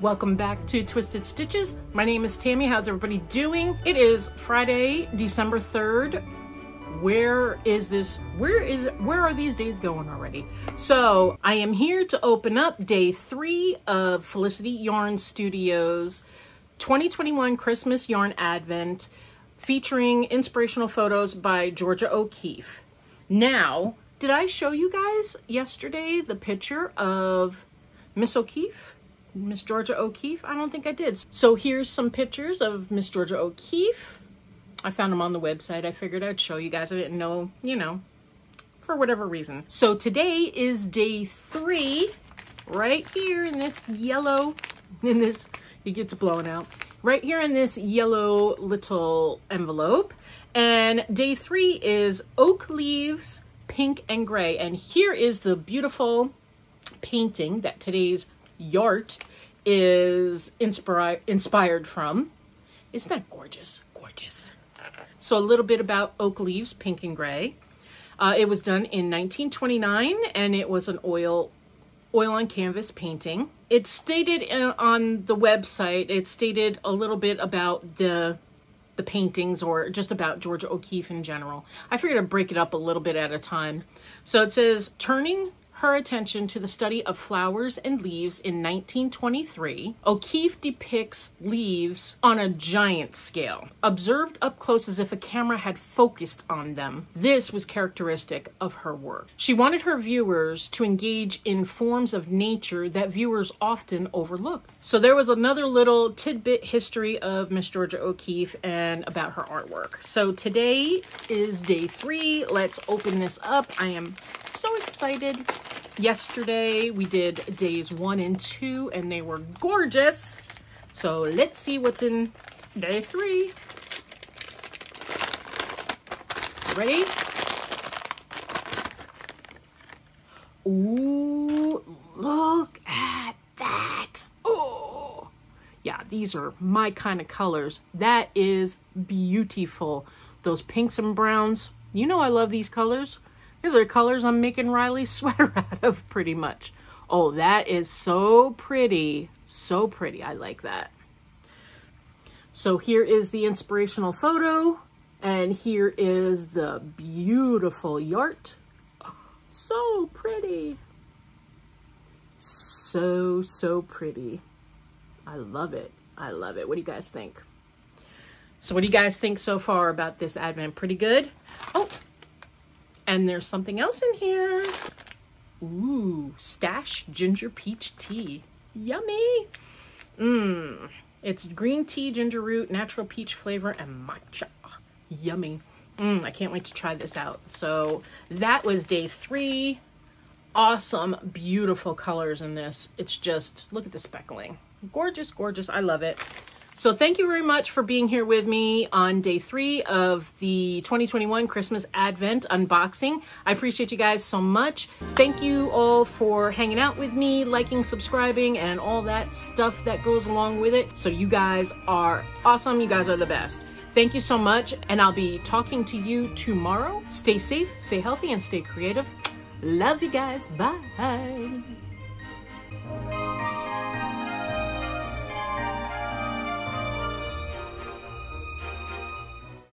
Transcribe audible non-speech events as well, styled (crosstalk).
Welcome back to Twisted Stitches. My name is Tammie. How's everybody doing? It is Friday, December 3rd. Where is this? Where is, where are these days going already? So I am here to open up day three of Felicity Yarn Studios 2021 Christmas Yarn Advent featuring inspirational photos by Georgia O'Keeffe. Now, did I show you guys yesterday the picture of Miss O'Keeffe? Miss Georgia O'Keeffe? I don't think I did. So here's some pictures of Miss Georgia O'Keeffe. I found them on the website. I figured I'd show you guys. I didn't know, you know, for whatever reason. So today is day three, right here in this yellow, (laughs) in this, it gets blown out, right here in this yellow little envelope. And day three is oak leaves, pink and gray. And here is the beautiful painting that today's Yart is inspired inspired from. Isn't that gorgeous? Gorgeous. So a little bit about Oak Leaves, Pink and Gray. Uh, it was done in 1929 and it was an oil oil on canvas painting. It stated uh, on the website, it stated a little bit about the the paintings or just about Georgia O'Keeffe in general. I figured I'd break it up a little bit at a time. So it says, turning her attention to the study of flowers and leaves in 1923, O'Keeffe depicts leaves on a giant scale, observed up close as if a camera had focused on them. This was characteristic of her work. She wanted her viewers to engage in forms of nature that viewers often overlook. So there was another little tidbit history of Miss Georgia O'Keeffe and about her artwork. So today is day three. Let's open this up. I am so excited. Yesterday we did days one and two and they were gorgeous. So let's see what's in day three. Ready? Ooh, look at that. Oh, yeah, these are my kind of colors. That is beautiful. Those pinks and browns. You know I love these colors. These are colors I'm making Riley's (laughs) sweater out of pretty much. Oh, that is so pretty. So pretty. I like that. So here is the inspirational photo. And here is the beautiful yart. (gasps) So pretty. So, so pretty. I love it. I love it. What do you guys think? So what do you guys think so far about this advent? Pretty good? Oh, and there's something else in here. Ooh, Stash Ginger Peach Tea. Yummy. Mmm. It's green tea, ginger root, natural peach flavor, and matcha. Yummy. Mmm, I can't wait to try this out. So that was day three. Awesome, beautiful colors in this. It's just, look at the speckling. Gorgeous, gorgeous. I love it. So thank you very much for being here with me on day three of the 2021 Christmas Advent unboxing. I appreciate you guys so much. Thank you all for hanging out with me, liking, subscribing, and all that stuff that goes along with it. So you guys are awesome. You guys are the best. Thank you so much, and I'll be talking to you tomorrow. Stay safe, stay healthy, and stay creative. Love you guys. Bye.